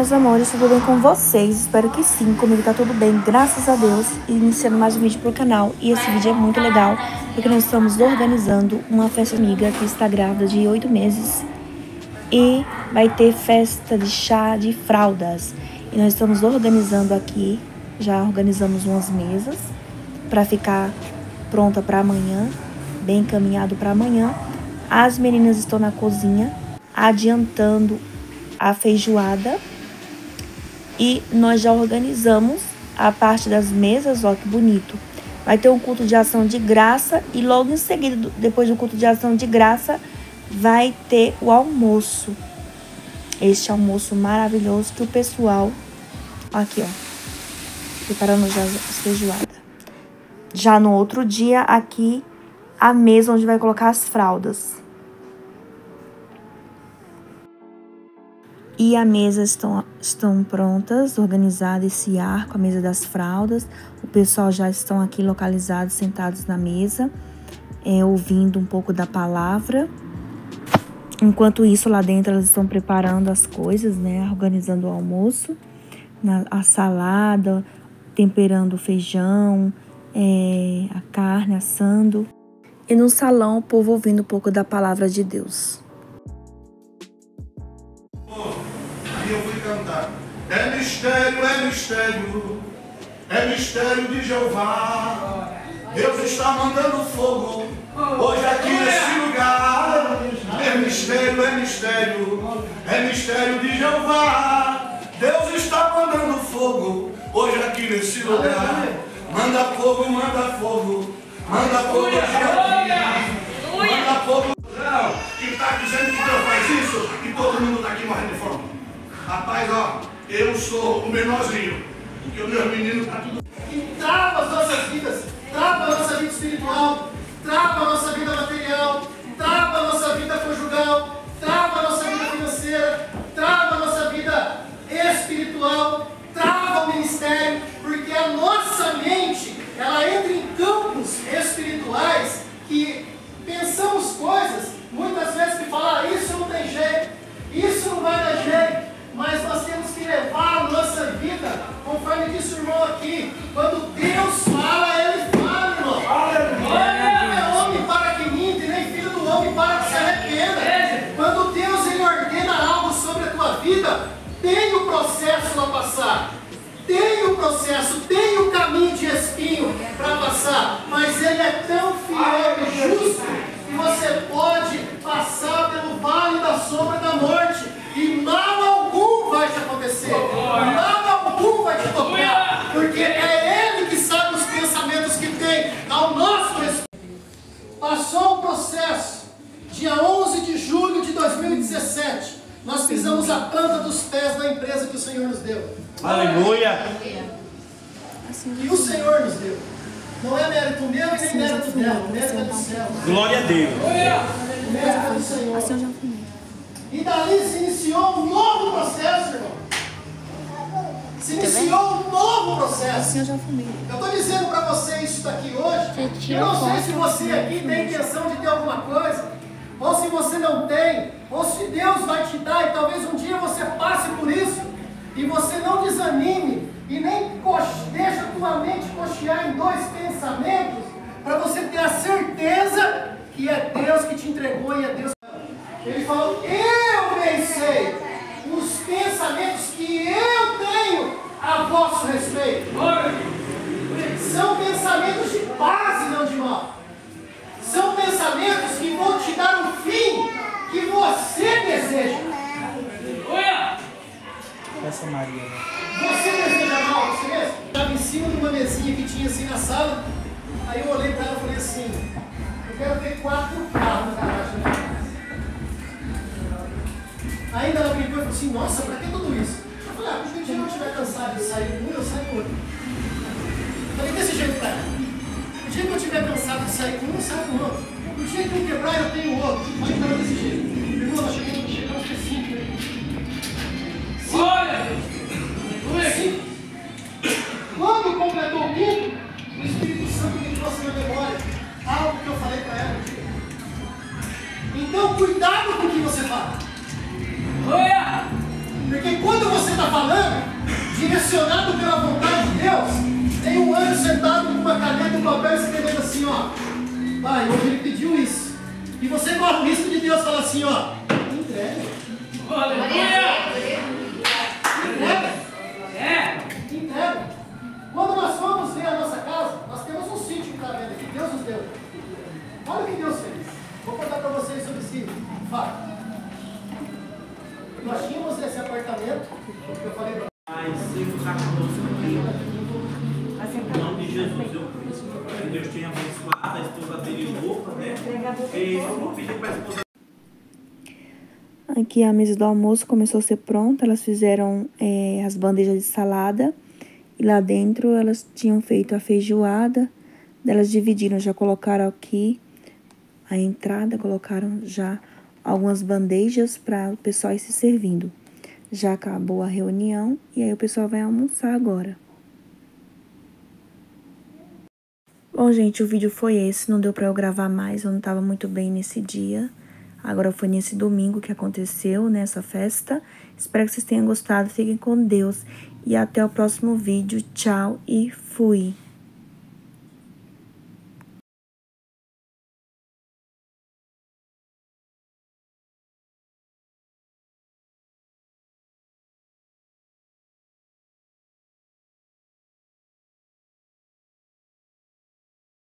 meus amores, tudo bem com vocês? Espero que sim, comigo tá tudo bem, graças a Deus. Iniciando mais um vídeo pro canal e esse vídeo é muito legal porque nós estamos organizando uma festa amiga que está grávida de oito meses e vai ter festa de chá de fraldas. E nós estamos organizando aqui, já organizamos umas mesas para ficar pronta para amanhã, bem encaminhado para amanhã. As meninas estão na cozinha adiantando a feijoada e nós já organizamos a parte das mesas, ó que bonito. Vai ter um culto de ação de graça e logo em seguida, depois do culto de ação de graça, vai ter o almoço. Este almoço maravilhoso que o pessoal, aqui ó, preparando já as feijoadas. Já no outro dia, aqui, a mesa onde vai colocar as fraldas. E a mesa estão, estão prontas, organizada esse arco, a mesa das fraldas. O pessoal já estão aqui localizados, sentados na mesa, é, ouvindo um pouco da palavra. Enquanto isso, lá dentro elas estão preparando as coisas, né? Organizando o almoço, na, a salada, temperando o feijão, é, a carne, assando. E no salão, o povo ouvindo um pouco da palavra de Deus. É mistério, é mistério, é mistério de Jeová. Deus está mandando fogo hoje aqui nesse lugar. É mistério, é mistério, é mistério de Jeová. Deus está mandando fogo hoje aqui nesse lugar. Manda fogo, manda fogo, manda fogo hoje aqui. Manda fogo. Não, que está dizendo que Deus faz isso e todo mundo está aqui morrendo de fome. Rapaz, ó, eu sou o menorzinho, porque o meu menino tá tudo. E trava as nossas vidas, trava a nossa vida espiritual, trava a nossa vida material, trava a nossa vida conjugal, trava a nossa vida financeira, trava a nossa vida espiritual, trava o ministério, porque a nossa mente, ela entra em campos espirituais que pensamos coisas, muitas vezes que falar, ah, isso não tem jeito, isso não vai dar jeito, mas nós temos que levar a nossa vida, conforme disse o irmão aqui, quando Deus fala, Ele fala, irmão. Não é homem para que minta, nem filho do homem para que se arrependa. Quando Deus ele ordena algo sobre a tua vida, tem o processo a passar. Tem o processo, tem o caminho de espinho para passar, mas Ele é tão fiel e justo que você pode passar pelo vale da sombra da morte e mal algum vai te acontecer, mal algum vai te tocar, porque é Ele que sabe os pensamentos que tem ao nosso respeito. Passou o processo, dia 11 de julho de 2017, nós pisamos a planta dos pés da empresa que o Senhor nos deu. Aleluia! E o Senhor nos deu. Não é mérito meu e nem mérito dela, mérito é do céu. Glória a Deus! Mérito é do Senhor. E dali se iniciou um novo. Se iniciou um novo processo. Eu estou dizendo para você isso daqui hoje. Eu não sei se você aqui tem intenção de ter alguma coisa, ou se você não tem, ou se Deus vai te dar e talvez um dia você passe por isso e você não desanime e nem deixa a tua mente cochear em dois pensamentos para você ter a certeza que é Deus que te entregou e é Deus. Ele falou: Eu bem sei os pensamentos que eu tenho a vosso respeito. São pensamentos de paz e não de mal. São pensamentos que vão te dar o fim que você deseja. Essa Maria. Você deseja mal você mesmo? Estava em cima de uma mesinha que tinha assim na sala. Aí eu olhei para ela e falei assim: Eu quero ter quatro carros na garagem casa. Ainda ela brincou e falou assim: Nossa, para que tudo isso? Eu falei: Ah, porque o dia eu estiver cansado de sair um, eu saio outro. Eu falei desse jeito para ela. O dia que eu estiver cansado de sair com um, eu saio com outro. O dia que eu quebrar, eu tenho outro. Pode ficar desse jeito. Irmão, nós chegamos, chegamos a ter cinco. né? Cuidado com o que você fala. Olha! Porque quando você está falando, direcionado pela vontade de Deus, tem um anjo sentado com uma caneta e um papel escrevendo assim, ó. Pai, hoje ele pediu isso. E você corre o risco de Deus falar assim, ó. Entrega. Entrega. Entrega. Quando nós fomos ver a nossa casa, nós temos um sítio para venda que Deus nos deu. Olha o que Deus fez. Fato. Nós tínhamos esse apartamento, que eu falei para Mas conosco aqui, em nome de Jesus, eu que Deus tenha abençoado a esposa dele louca, né? E eu vou pedir para a esposa Aqui a mesa do almoço começou a ser pronta, elas fizeram é, as bandejas de salada. E lá dentro elas tinham feito a feijoada, elas dividiram, já colocaram aqui a entrada, colocaram já algumas bandejas para o pessoal ir se servindo. Já acabou a reunião e aí o pessoal vai almoçar agora. Bom, gente, o vídeo foi esse, não deu para eu gravar mais, eu não estava muito bem nesse dia. Agora foi nesse domingo que aconteceu nessa festa. Espero que vocês tenham gostado. Fiquem com Deus e até o próximo vídeo. Tchau e fui.